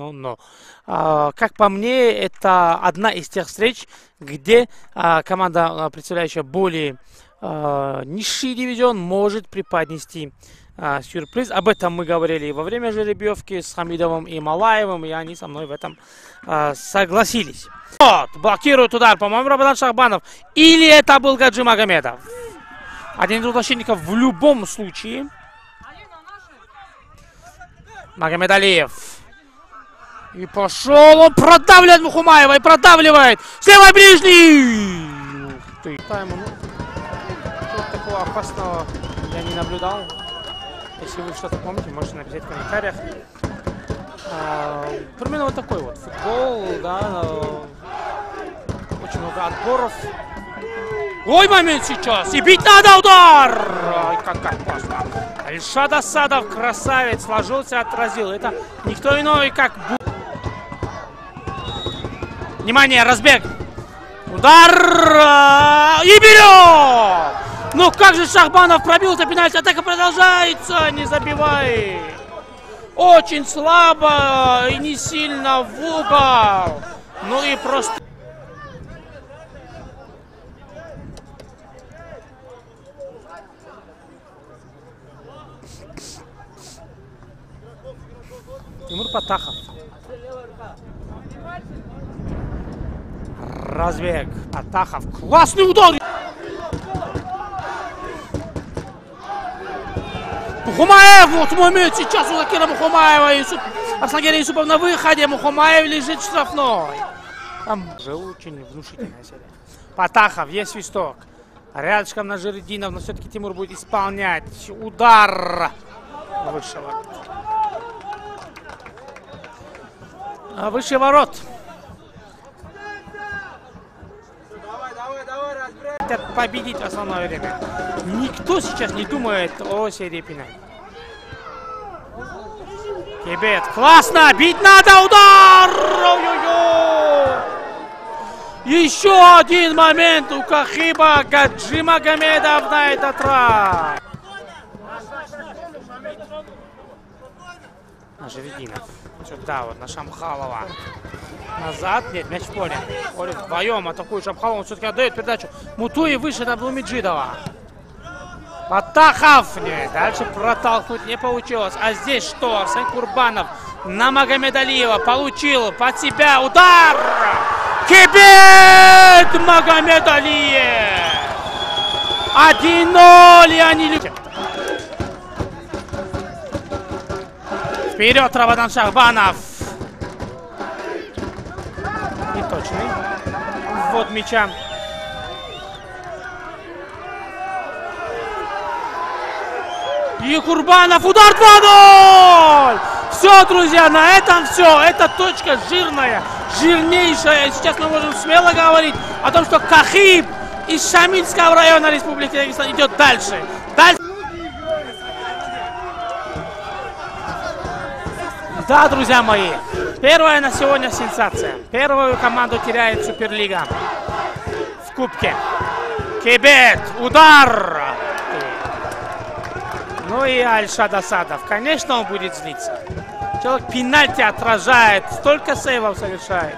Ну, но, а, как по мне, это одна из тех встреч, где а, команда, а, представляющая более а, низший дивизион, может преподнести а, сюрприз. Об этом мы говорили во время жеребьевки с Хамидовым и Малаевым, и они со мной в этом а, согласились. Вот, блокирует удар, по-моему, Рабадан Шахбанов. Или это был Гаджи Магомедов. Один из уточников в любом случае. Магомед Алиев. И пошел он, продавливает Мухумаева и продавливает. Слева ближний! Ух ты. Тайму, ну, вот такого опасного я не наблюдал. Если вы что-то помните, можете написать в комментариях. А, примерно вот такой вот футбол, да, очень много отборов. Ой, момент сейчас! И бить надо удар! Ай, как, классно. Альшад Асадов, красавец, сложился, отразил. Это никто иной, как... Внимание, разбег. Удар! А, и берет! Ну как же Шахбанов пробил за пенальти. Атака продолжается. Не забивай. Очень слабо и не сильно в угол. Ну и просто... Тимур Патахов. Разбег. Атахов. Классный удар! Мухумаев! Вот момент сейчас у Закира Мухумаева. Юсуп... Арслангер Юсупов на выходе. Мухумаев лежит штрафной. Там же очень внушительная серия. Патахов, есть свисток. Рядышком на Жерединов, но все-таки Тимур будет исполнять. Удар. Ворот. Выше ворот. Хотят победить в основное время. Никто сейчас не думает о серии пенальти. Кибет, классно, бить надо, удар! Еще один момент у Кахиба Гаджи Магомедов на этот раз. На Жерединов. Сюда вот, на Шамхалова. Назад. Нет, мяч в поле. Поле вдвоем атакует Шамхалов. Он все-таки отдает передачу. Мутуи выше на Блумиджидова. Батахов! Нет, дальше протолкнуть не получилось. А здесь что? Арсен Курбанов на Магомедалиева получил под себя удар! Кибет Магомедалиев! 1-0, и они любят. Вперед, Рабадан Шахбанов! Вот мяча. И Курбанов удар 2-0! Все, друзья, на этом все. Эта точка жирная, жирнейшая. Сейчас мы можем смело говорить о том, что Кахиб из Шамильского района Республики Дагестан идет дальше. Дальше. Да, друзья мои, первая на сегодня сенсация. Первую команду теряет Суперлига в Кубке. Кибет, удар! Ну и Альшад Асадов. Конечно, он будет злиться. Человек пенальти отражает, столько сейвов совершает.